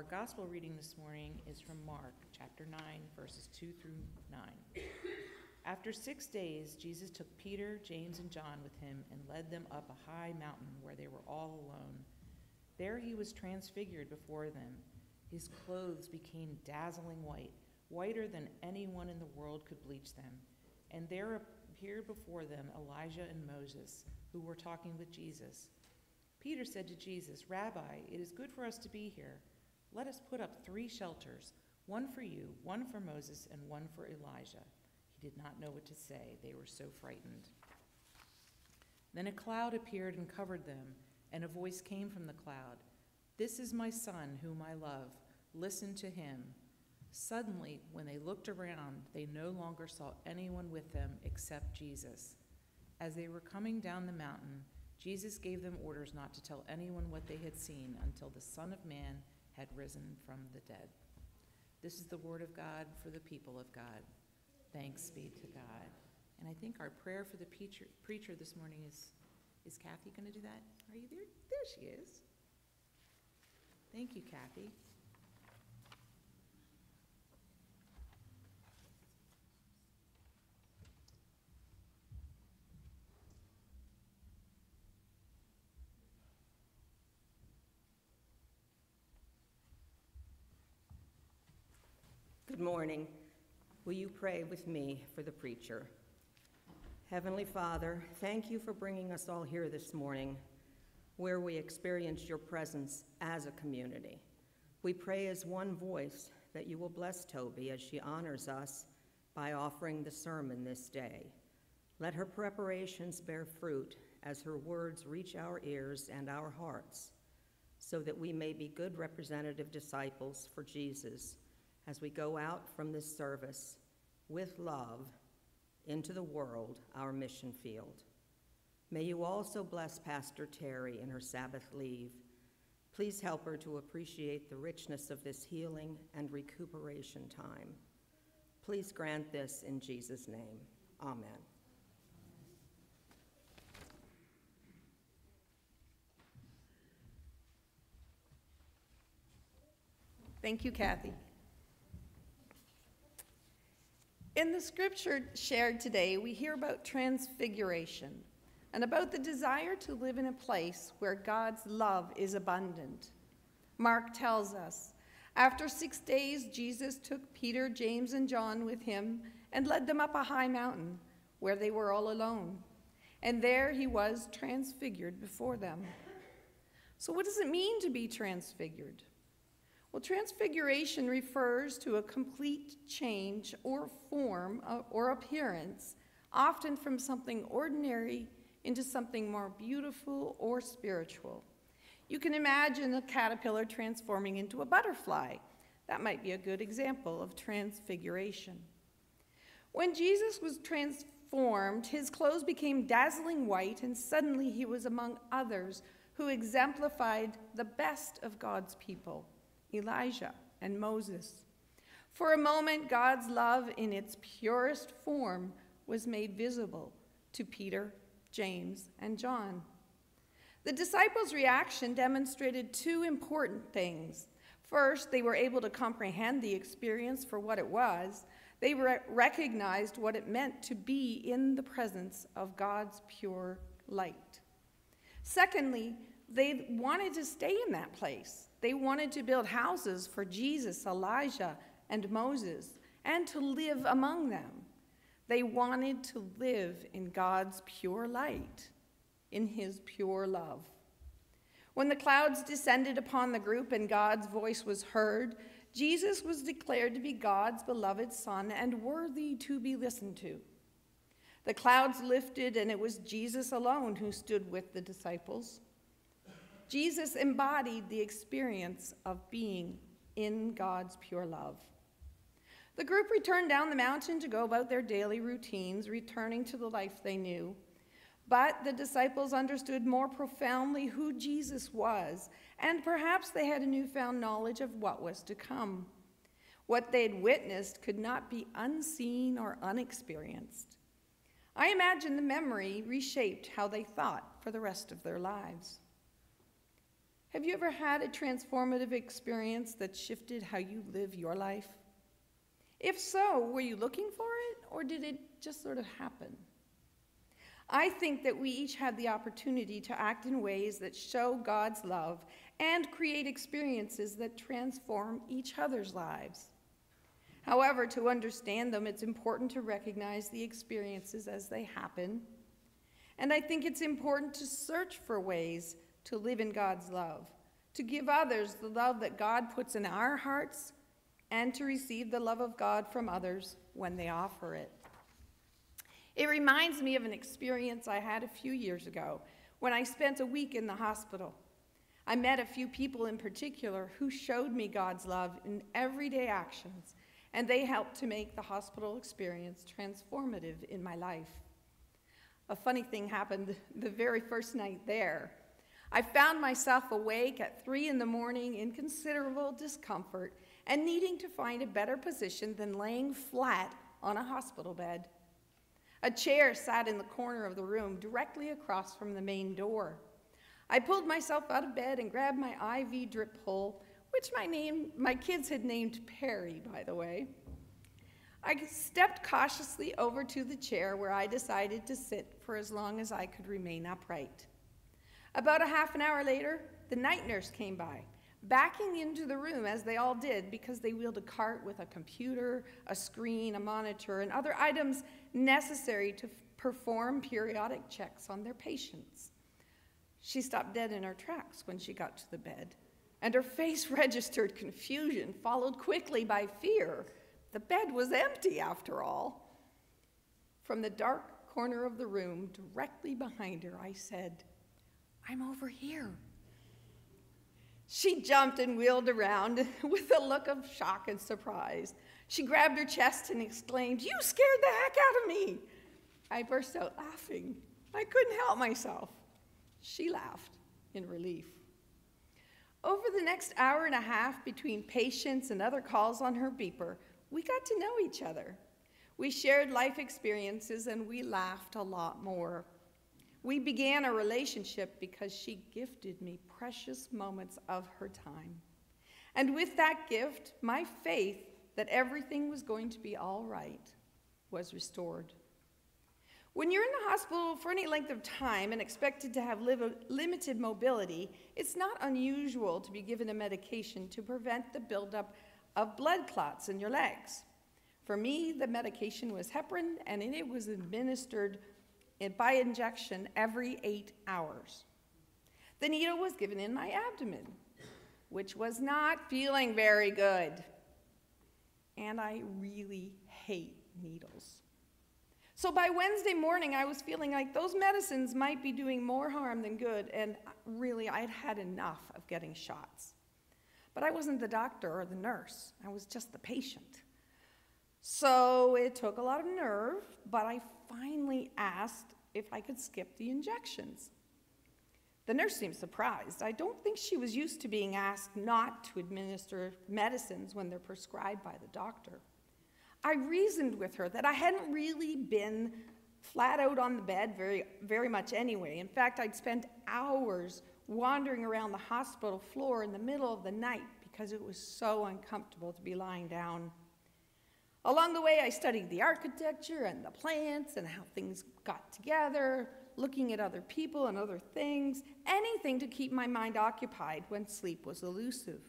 Our gospel reading this morning is from Mark chapter 9, verses 2 through 9. After six days, Jesus took Peter, James, and John with him and led them up a high mountain where they were all alone. There he was transfigured before them. His clothes became dazzling white, whiter than anyone in the world could bleach them. And there appeared before them Elijah and Moses, who were talking with Jesus. Peter said to Jesus, Rabbi, it is good for us to be here. Let us put up three shelters one for you, one for Moses, and one for Elijah. He did not know what to say. They were so frightened. Then a cloud appeared and covered them, and a voice came from the cloud This is my son, whom I love. Listen to him. Suddenly, when they looked around, they no longer saw anyone with them except Jesus. As they were coming down the mountain, Jesus gave them orders not to tell anyone what they had seen until the Son of Man had risen from the dead. This is the word of God for the people of God. Thanks be to God. And I think our prayer for the preacher, preacher this morning is is Kathy going to do that? Are you there? There she is. Thank you, Kathy. Good morning. Will you pray with me for the preacher? Heavenly Father, thank you for bringing us all here this morning where we experience your presence as a community. We pray as one voice that you will bless Tobi as she honors us by offering the sermon this day. Let her preparations bear fruit as her words reach our ears and our hearts, so that we may be good representative disciples for Jesus as we go out from this service with love into the world, our mission field. May you also bless Pastor Terry in her Sabbath leave. Please help her to appreciate the richness of this healing and recuperation time. Please grant this in Jesus' name. Amen. Thank you, Kathy. In the scripture shared today, we hear about transfiguration and about the desire to live in a place where God's love is abundant. Mark tells us after six days, Jesus took Peter, James, and John with him and led them up a high mountain where they were all alone. And there he was transfigured before them. So, what does it mean to be transfigured? Well, transfiguration refers to a complete change or form uh, or appearance, often from something ordinary into something more beautiful or spiritual. You can imagine a caterpillar transforming into a butterfly. That might be a good example of transfiguration. When Jesus was transformed, his clothes became dazzling white, and suddenly he was among others who exemplified the best of God's people. Elijah, and Moses. For a moment, God's love in its purest form was made visible to Peter, James, and John. The disciples' reaction demonstrated two important things. First, they were able to comprehend the experience for what it was. They re- recognized what it meant to be in the presence of God's pure light. Secondly, they wanted to stay in that place. They wanted to build houses for Jesus, Elijah, and Moses, and to live among them. They wanted to live in God's pure light, in His pure love. When the clouds descended upon the group and God's voice was heard, Jesus was declared to be God's beloved Son and worthy to be listened to. The clouds lifted, and it was Jesus alone who stood with the disciples. Jesus embodied the experience of being in God's pure love. The group returned down the mountain to go about their daily routines, returning to the life they knew. But the disciples understood more profoundly who Jesus was, and perhaps they had a newfound knowledge of what was to come. What they'd witnessed could not be unseen or unexperienced. I imagine the memory reshaped how they thought for the rest of their lives. Have you ever had a transformative experience that shifted how you live your life? If so, were you looking for it or did it just sort of happen? I think that we each have the opportunity to act in ways that show God's love and create experiences that transform each other's lives. However, to understand them, it's important to recognize the experiences as they happen. And I think it's important to search for ways to live in God's love, to give others the love that God puts in our hearts, and to receive the love of God from others when they offer it. It reminds me of an experience I had a few years ago when I spent a week in the hospital. I met a few people in particular who showed me God's love in everyday actions, and they helped to make the hospital experience transformative in my life. A funny thing happened the very first night there. I found myself awake at three in the morning in considerable discomfort and needing to find a better position than laying flat on a hospital bed. A chair sat in the corner of the room directly across from the main door. I pulled myself out of bed and grabbed my IV drip pole, which my, name, my kids had named Perry, by the way. I stepped cautiously over to the chair where I decided to sit for as long as I could remain upright. About a half an hour later, the night nurse came by, backing into the room as they all did because they wheeled a cart with a computer, a screen, a monitor, and other items necessary to perform periodic checks on their patients. She stopped dead in her tracks when she got to the bed, and her face registered confusion, followed quickly by fear. The bed was empty, after all. From the dark corner of the room, directly behind her, I said, I'm over here. She jumped and wheeled around with a look of shock and surprise. She grabbed her chest and exclaimed, You scared the heck out of me! I burst out laughing. I couldn't help myself. She laughed in relief. Over the next hour and a half between patients and other calls on her beeper, we got to know each other. We shared life experiences and we laughed a lot more. We began a relationship because she gifted me precious moments of her time. And with that gift, my faith that everything was going to be all right was restored. When you're in the hospital for any length of time and expected to have limited mobility, it's not unusual to be given a medication to prevent the buildup of blood clots in your legs. For me, the medication was heparin, and it was administered by injection every eight hours. The needle was given in my abdomen, which was not feeling very good. And I really hate needles. So by Wednesday morning, I was feeling like those medicines might be doing more harm than good, and really, I had had enough of getting shots. But I wasn't the doctor or the nurse, I was just the patient. So it took a lot of nerve, but I finally asked if I could skip the injections. The nurse seemed surprised. I don't think she was used to being asked not to administer medicines when they're prescribed by the doctor. I reasoned with her that I hadn't really been flat out on the bed very, very much anyway. In fact, I'd spent hours wandering around the hospital floor in the middle of the night because it was so uncomfortable to be lying down. Along the way, I studied the architecture and the plants and how things got together, looking at other people and other things, anything to keep my mind occupied when sleep was elusive.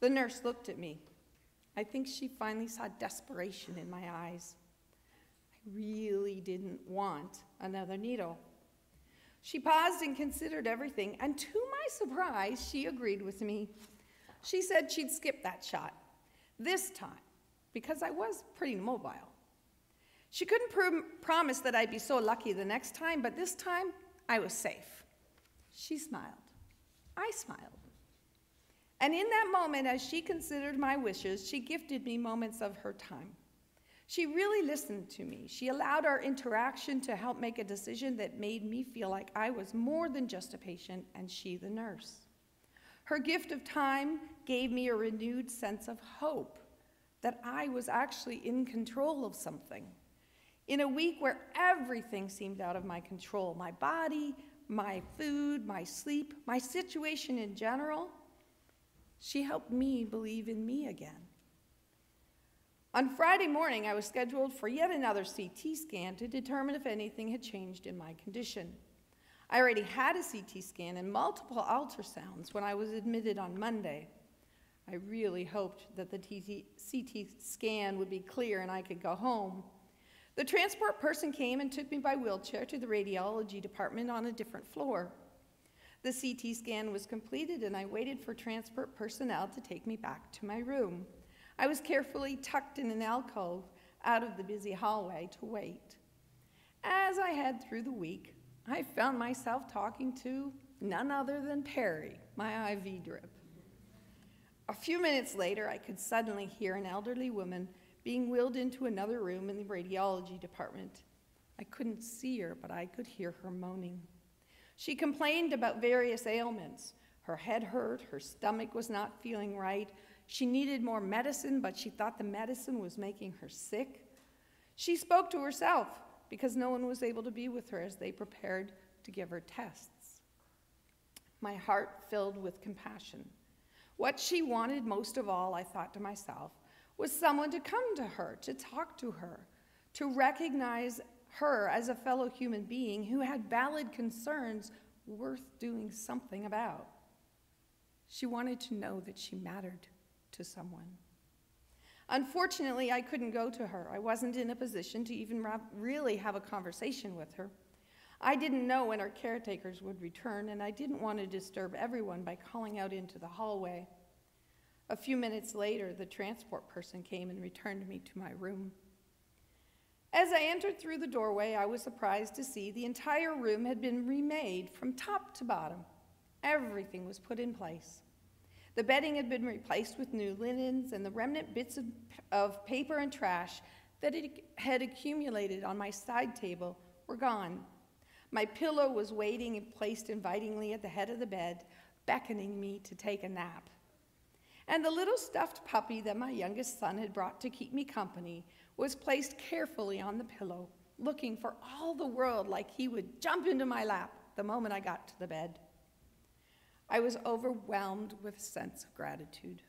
The nurse looked at me. I think she finally saw desperation in my eyes. I really didn't want another needle. She paused and considered everything, and to my surprise, she agreed with me. She said she'd skip that shot this time because I was pretty mobile. She couldn't pr- promise that I'd be so lucky the next time, but this time I was safe. She smiled. I smiled. And in that moment, as she considered my wishes, she gifted me moments of her time. She really listened to me. She allowed our interaction to help make a decision that made me feel like I was more than just a patient and she the nurse. Her gift of time gave me a renewed sense of hope that I was actually in control of something. In a week where everything seemed out of my control my body, my food, my sleep, my situation in general. She helped me believe in me again. On Friday morning, I was scheduled for yet another CT scan to determine if anything had changed in my condition. I already had a CT scan and multiple ultrasounds when I was admitted on Monday. I really hoped that the CT scan would be clear and I could go home. The transport person came and took me by wheelchair to the radiology department on a different floor. The CT scan was completed and I waited for transport personnel to take me back to my room. I was carefully tucked in an alcove out of the busy hallway to wait. As I had through the week, I found myself talking to none other than Perry, my IV drip. A few minutes later, I could suddenly hear an elderly woman being wheeled into another room in the radiology department. I couldn't see her, but I could hear her moaning. She complained about various ailments. Her head hurt, her stomach was not feeling right, she needed more medicine, but she thought the medicine was making her sick. She spoke to herself because no one was able to be with her as they prepared to give her tests. My heart filled with compassion. What she wanted most of all, I thought to myself, was someone to come to her, to talk to her, to recognize her as a fellow human being who had valid concerns worth doing something about. She wanted to know that she mattered to someone. Unfortunately, I couldn't go to her. I wasn't in a position to even really have a conversation with her. I didn't know when our caretakers would return, and I didn't want to disturb everyone by calling out into the hallway. A few minutes later, the transport person came and returned me to my room. As I entered through the doorway, I was surprised to see the entire room had been remade from top to bottom. Everything was put in place. The bedding had been replaced with new linens, and the remnant bits of, of paper and trash that had accumulated on my side table were gone. My pillow was waiting and placed invitingly at the head of the bed, beckoning me to take a nap. And the little stuffed puppy that my youngest son had brought to keep me company was placed carefully on the pillow, looking for all the world like he would jump into my lap the moment I got to the bed. I was overwhelmed with a sense of gratitude.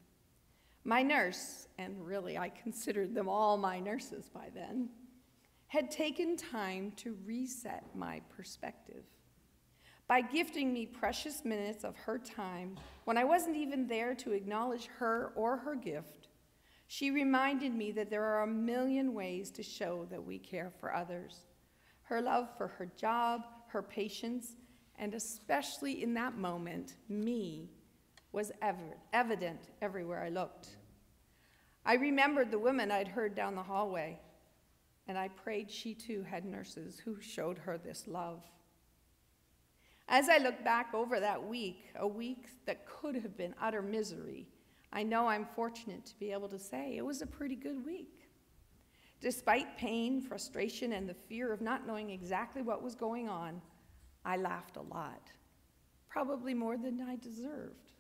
My nurse, and really I considered them all my nurses by then, had taken time to reset my perspective. By gifting me precious minutes of her time when I wasn't even there to acknowledge her or her gift, she reminded me that there are a million ways to show that we care for others. Her love for her job, her patience, and especially in that moment, me, was ever, evident everywhere I looked. I remembered the woman I'd heard down the hallway, and I prayed she too had nurses who showed her this love. As I look back over that week, a week that could have been utter misery, I know I'm fortunate to be able to say it was a pretty good week. Despite pain, frustration, and the fear of not knowing exactly what was going on, I laughed a lot, probably more than I deserved.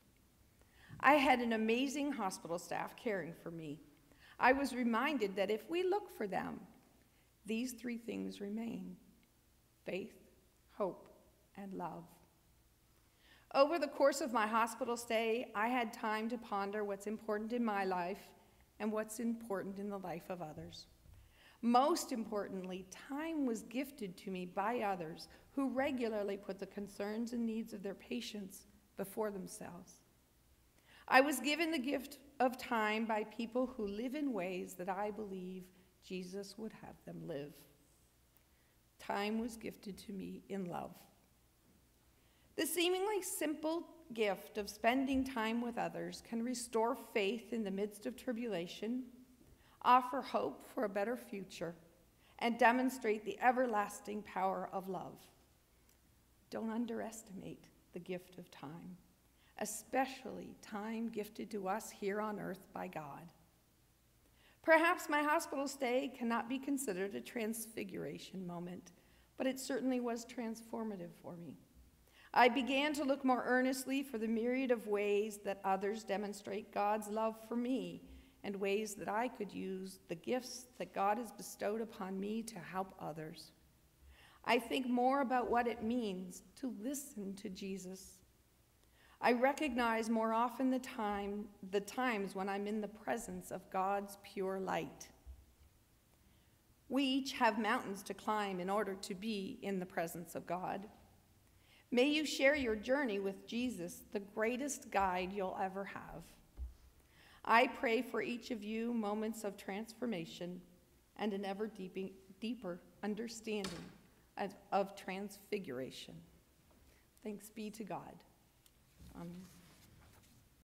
I had an amazing hospital staff caring for me. I was reminded that if we look for them, these three things remain faith, hope, and love. Over the course of my hospital stay, I had time to ponder what's important in my life and what's important in the life of others. Most importantly, time was gifted to me by others who regularly put the concerns and needs of their patients before themselves. I was given the gift of time by people who live in ways that I believe Jesus would have them live. Time was gifted to me in love. The seemingly simple gift of spending time with others can restore faith in the midst of tribulation offer hope for a better future, and demonstrate the everlasting power of love. Don't underestimate the gift of time, especially time gifted to us here on earth by God. Perhaps my hospital stay cannot be considered a transfiguration moment, but it certainly was transformative for me. I began to look more earnestly for the myriad of ways that others demonstrate God's love for me and ways that I could use the gifts that God has bestowed upon me to help others. I think more about what it means to listen to Jesus. I recognize more often the time the times when I'm in the presence of God's pure light. We each have mountains to climb in order to be in the presence of God. May you share your journey with Jesus, the greatest guide you'll ever have. I pray for each of you moments of transformation and an ever deeping, deeper understanding of, of transfiguration. Thanks be to God. Amen.